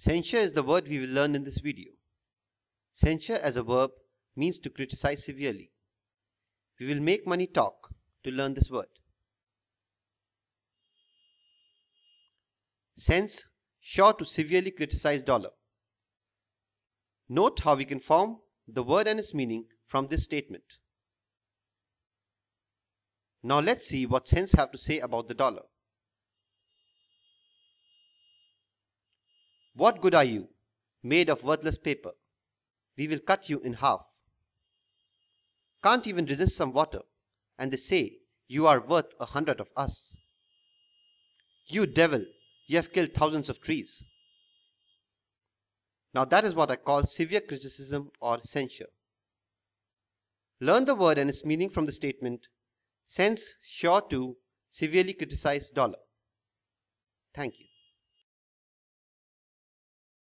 Censure is the word we will learn in this video. Censure as a verb means to criticize severely. We will make money talk to learn this word. Cents sure to severely criticize dollar. Note how we can form the word and its meaning from this statement. Now let's see what cents have to say about the dollar. What good are you, made of worthless paper? We will cut you in half. Can't even resist some water, and they say you are worth a hundred of us. You devil, you have killed thousands of trees. Now that is what I call severe criticism or censure. Learn the word and its meaning from the statement, Cents sure to severely criticize dollar. Thank you.